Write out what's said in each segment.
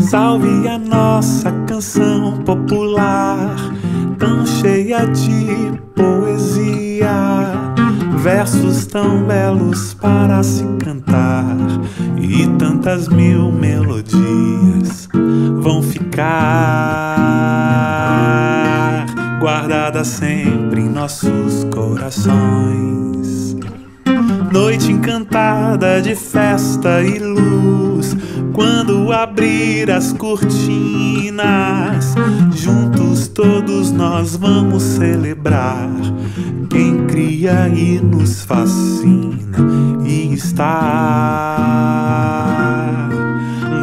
Salve a nossa canção popular, tão cheia de poesia, versos tão belos para se cantar, e tantas mil melodias vão ficar guardadas sempre em nossos corações. Noite encantada de festa e luz, quando abrir as cortinas, juntos todos nós vamos celebrar quem cria e nos fascina e está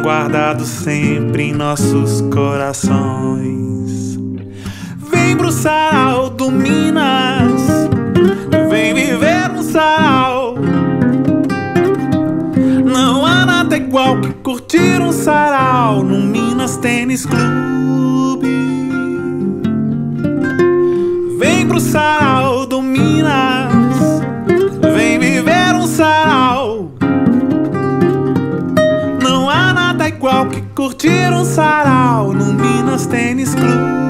guardado sempre em nossos corações. Vem pro sarau do Minas, vem viver no sarau. Igual que curtir um sarau no Minas Tênis Clube. Vem pro sarau do Minas, vem viver um sarau. Não há nada igual que curtir um sarau no Minas Tênis Clube.